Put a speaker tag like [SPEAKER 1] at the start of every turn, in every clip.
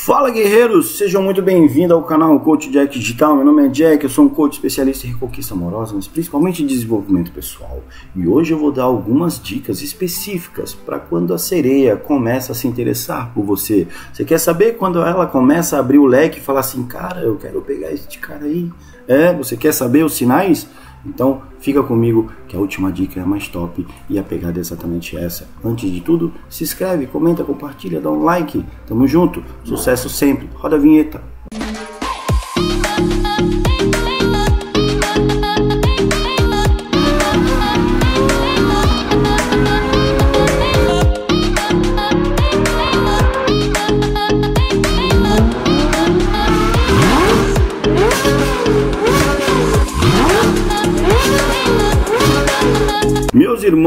[SPEAKER 1] Fala guerreiros, sejam muito bem-vindos ao canal Coach Jack Digital. Meu nome é Jack, eu sou um coach especialista em reconquista amorosa, mas principalmente em desenvolvimento pessoal. E hoje eu vou dar algumas dicas específicas para quando a sereia começa a se interessar por você. Você quer saber quando ela começa a abrir o leque e falar assim, cara, eu quero pegar este cara aí? É, você quer saber os sinais? Então fica comigo que a última dica é a mais top e a pegada é exatamente essa. Antes de tudo, se inscreve, comenta, compartilha, dá um like. Tamo junto, sucesso sempre. Roda a vinheta.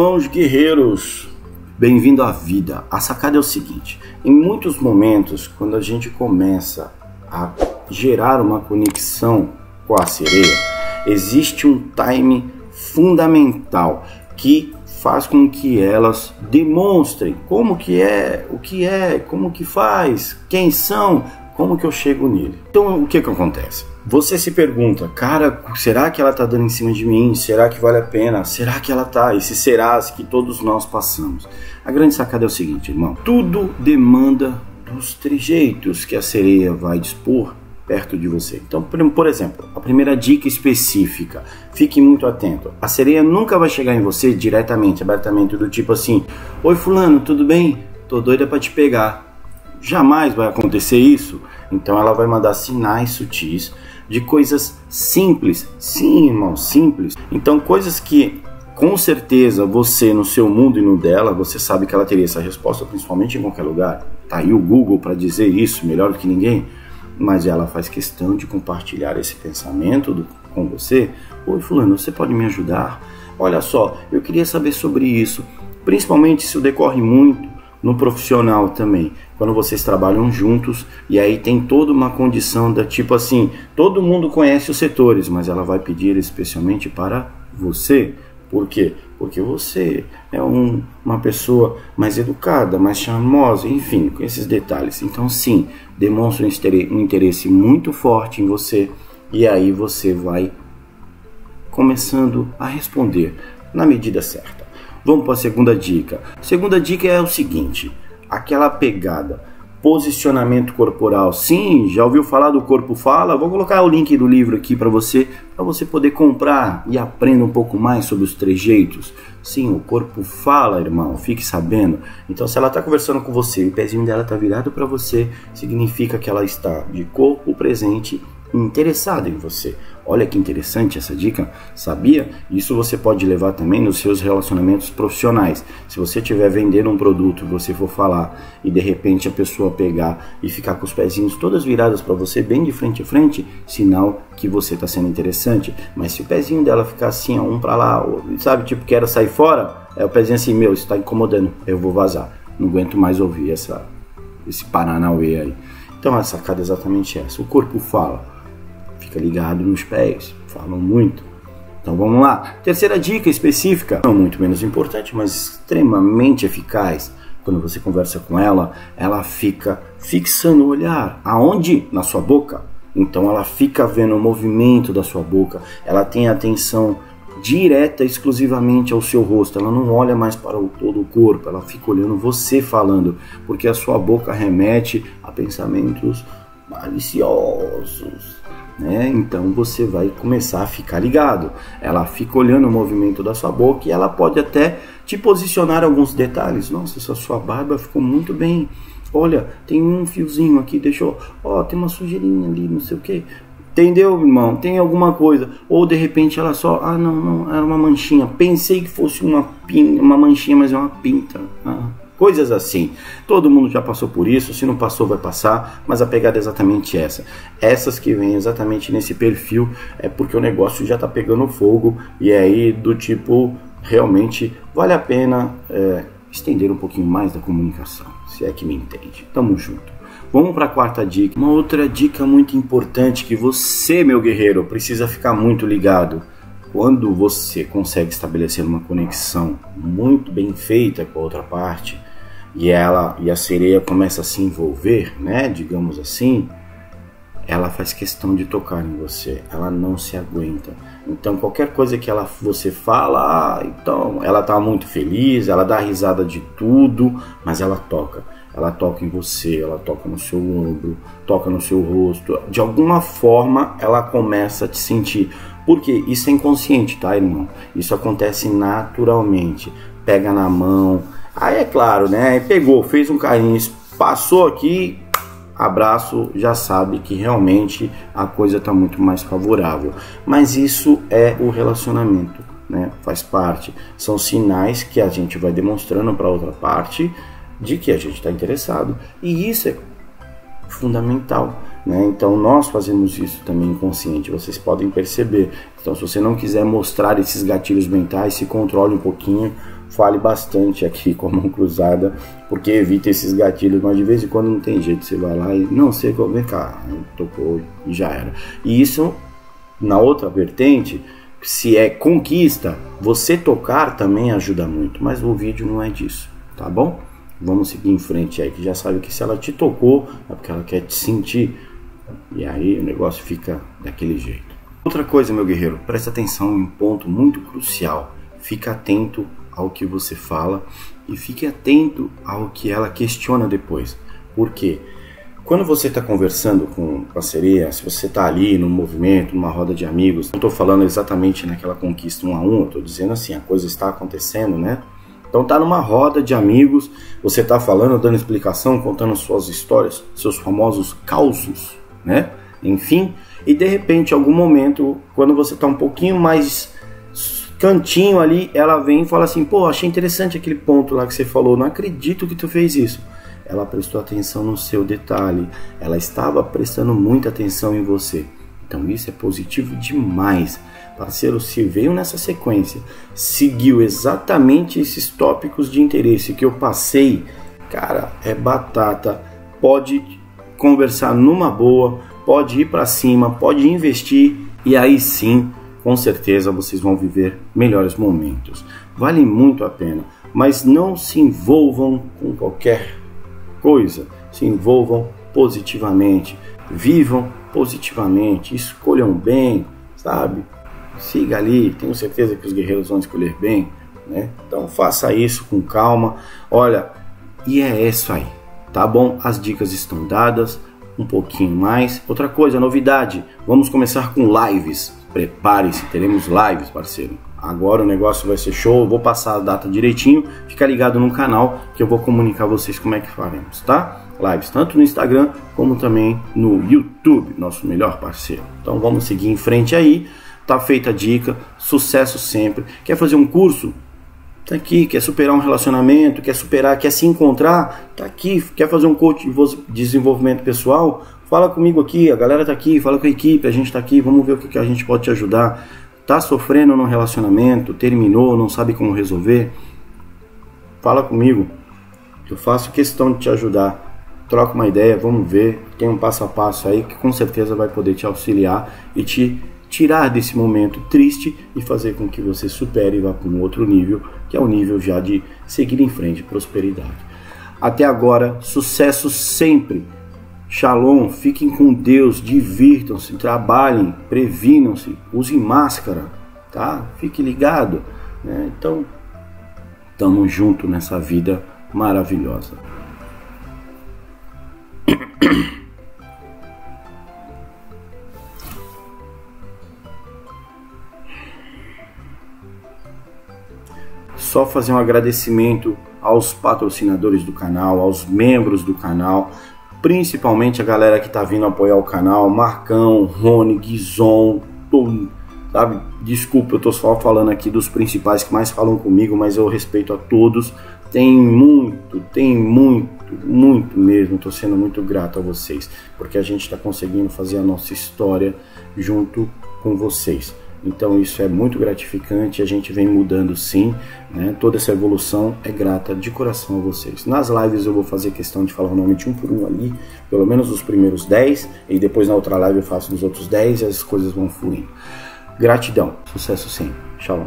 [SPEAKER 1] Irmãos guerreiros, bem-vindo à vida. A sacada é o seguinte: em muitos momentos, quando a gente começa a gerar uma conexão com a sereia, existe um time fundamental que faz com que elas demonstrem como que é, o que é, como que faz, quem são, como que eu chego nele. Então, o que que acontece? Você se pergunta, cara, será que ela tá dando em cima de mim? Será que vale a pena? Será que ela tá? Esse serás que todos nós passamos. A grande sacada é o seguinte, irmão: tudo demanda dos trejeitos que a sereia vai dispor perto de você. Então, por exemplo, a primeira dica específica, fique muito atento. A sereia nunca vai chegar em você diretamente, abertamente, do tipo assim: Oi, Fulano, tudo bem? Tô doida para te pegar. Jamais vai acontecer isso. Então, ela vai mandar sinais sutis de coisas simples. Sim, irmão, simples. Então, coisas que com certeza você no seu mundo e no dela, você sabe que ela teria essa resposta, principalmente em qualquer lugar. Tá aí o Google para dizer isso melhor do que ninguém. Mas ela faz questão de compartilhar esse pensamento do, com você. Oi, Fulano, você pode me ajudar? Olha só, eu queria saber sobre isso. Principalmente se decorre muito no profissional também, quando vocês trabalham juntos e aí tem toda uma condição da tipo assim, todo mundo conhece os setores, mas ela vai pedir especialmente para você. Por quê? Porque você é um, uma pessoa mais educada, mais charmosa, enfim, com esses detalhes. Então, sim, demonstra um interesse muito forte em você e aí você vai começando a responder na medida certa. Vamos para a segunda dica. A segunda dica é o seguinte: aquela pegada, posicionamento corporal. Sim, já ouviu falar do corpo fala? Vou colocar o link do livro aqui para você, para você poder comprar e aprenda um pouco mais sobre os trejeitos. Sim, o corpo fala, irmão, fique sabendo. Então, se ela está conversando com você e o pezinho dela está virado para você, significa que ela está de corpo presente interessado em você. Olha que interessante essa dica, sabia? Isso você pode levar também nos seus relacionamentos profissionais. Se você estiver vendendo um produto, você for falar e de repente a pessoa pegar e ficar com os pezinhos todas viradas para você, bem de frente a frente, sinal que você está sendo interessante. Mas se o pezinho dela ficar assim, um para lá, sabe, tipo, quero sair fora, é o pezinho assim, meu, isso está incomodando, eu vou vazar. Não aguento mais ouvir essa, esse Paranauê aí. Então a sacada é exatamente essa. O corpo fala fica ligado nos pés, falam muito. Então vamos lá. Terceira dica específica, não muito menos importante, mas extremamente eficaz. Quando você conversa com ela, ela fica fixando o olhar. Aonde? Na sua boca. Então ela fica vendo o movimento da sua boca. Ela tem atenção direta exclusivamente ao seu rosto. Ela não olha mais para o todo o corpo. Ela fica olhando você falando, porque a sua boca remete a pensamentos maliciosos né? Então você vai começar a ficar ligado. Ela fica olhando o movimento da sua boca e ela pode até te posicionar alguns detalhes. Nossa, essa sua barba ficou muito bem. Olha, tem um fiozinho aqui, deixou. Ó, oh, tem uma sujeirinha ali, não sei o que. Entendeu, irmão? Tem alguma coisa. Ou de repente ela só. Ah, não, não, era uma manchinha. Pensei que fosse uma, pin, uma manchinha, mas é uma pinta. Ah coisas assim. Todo mundo já passou por isso, se não passou, vai passar, mas a pegada é exatamente essa. Essas que vêm exatamente nesse perfil é porque o negócio já está pegando fogo e aí do tipo, realmente vale a pena é, estender um pouquinho mais da comunicação, se é que me entende. Tamo junto. Vamos para a quarta dica. Uma outra dica muito importante que você, meu guerreiro, precisa ficar muito ligado. Quando você consegue estabelecer uma conexão muito bem feita com a outra parte, e ela e a sereia começa a se envolver, né, digamos assim, ela faz questão de tocar em você, ela não se aguenta. Então qualquer coisa que ela você fala, ah, então ela tá muito feliz, ela dá risada de tudo, mas ela toca. Ela toca em você, ela toca no seu ombro, toca no seu rosto. De alguma forma ela começa a te sentir. Porque isso é inconsciente, tá, irmão? Isso acontece naturalmente. Pega na mão. Aí é claro, né? Pegou, fez um carinho, passou aqui, abraço, já sabe que realmente a coisa está muito mais favorável. Mas isso é o relacionamento, né? Faz parte. São sinais que a gente vai demonstrando para outra parte de que a gente está interessado. E isso é fundamental. Né? Então nós fazemos isso também inconsciente, vocês podem perceber. Então se você não quiser mostrar esses gatilhos mentais, se controle um pouquinho, fale bastante aqui com a mão cruzada, porque evita esses gatilhos, mas de vez em quando não tem jeito, você vai lá e não sei como, vem cá, tocou e já era. E isso na outra vertente, se é conquista, você tocar também ajuda muito, mas o vídeo não é disso, tá bom? Vamos seguir em frente aí, que já sabe que se ela te tocou, é porque ela quer te sentir. E aí o negócio fica daquele jeito. Outra coisa, meu guerreiro, presta atenção em um ponto muito crucial. Fica atento ao que você fala e fique atento ao que ela questiona depois. Por quê? Quando você está conversando com a sereia, se você está ali no movimento, numa roda de amigos, não estou falando exatamente naquela conquista um a um, estou dizendo assim, a coisa está acontecendo, né? Então tá numa roda de amigos, você está falando, dando explicação, contando suas histórias, seus famosos causos, né? Enfim, e de repente, em algum momento, quando você está um pouquinho mais cantinho ali, ela vem e fala assim: pô, achei interessante aquele ponto lá que você falou, não acredito que tu fez isso. Ela prestou atenção no seu detalhe, ela estava prestando muita atenção em você. Então isso é positivo demais. Parceiro, se veio nessa sequência, seguiu exatamente esses tópicos de interesse que eu passei, cara, é batata. Pode conversar numa boa, pode ir para cima, pode investir e aí sim com certeza vocês vão viver melhores momentos. Vale muito a pena, mas não se envolvam com qualquer coisa, se envolvam positivamente, vivam positivamente, escolham bem, sabe? Siga ali, tenho certeza que os guerreiros vão escolher bem, né? Então faça isso com calma. Olha, e é isso aí, tá bom? As dicas estão dadas, um pouquinho mais. Outra coisa, novidade, vamos começar com lives Prepare-se, teremos lives, parceiro. Agora o negócio vai ser show, eu vou passar a data direitinho. Fica ligado no canal que eu vou comunicar vocês como é que faremos, tá? Lives tanto no Instagram como também no YouTube, nosso melhor parceiro. Então vamos seguir em frente aí. Tá feita a dica, sucesso sempre. Quer fazer um curso? Tá aqui, quer superar um relacionamento, quer superar, quer se encontrar, tá aqui, quer fazer um coach de desenvolvimento pessoal, Fala comigo aqui, a galera tá aqui, fala com a equipe, a gente tá aqui, vamos ver o que, que a gente pode te ajudar. Tá sofrendo no relacionamento, terminou, não sabe como resolver? Fala comigo. Eu faço questão de te ajudar. Troca uma ideia, vamos ver. Tem um passo a passo aí que com certeza vai poder te auxiliar e te tirar desse momento triste e fazer com que você supere e vá para um outro nível, que é o nível já de seguir em frente, prosperidade. Até agora, sucesso sempre Shalom, fiquem com Deus, divirtam-se, trabalhem, previnam-se, usem máscara, tá? Fique ligado, né? Então, estamos junto nessa vida maravilhosa. Só fazer um agradecimento aos patrocinadores do canal, aos membros do canal, principalmente a galera que tá vindo apoiar o canal, Marcão, Rony, Guizon, Tom, sabe? Desculpa, eu tô só falando aqui dos principais que mais falam comigo, mas eu respeito a todos. Tem muito, tem muito, muito mesmo. Tô sendo muito grato a vocês, porque a gente está conseguindo fazer a nossa história junto com vocês. Então isso é muito gratificante, a gente vem mudando sim, né? Toda essa evolução é grata de coração a vocês. Nas lives eu vou fazer questão de falar o nome de um por um ali, pelo menos os primeiros 10, e depois na outra live eu faço dos outros 10 e as coisas vão fluindo. Gratidão, sucesso sim. Shalom.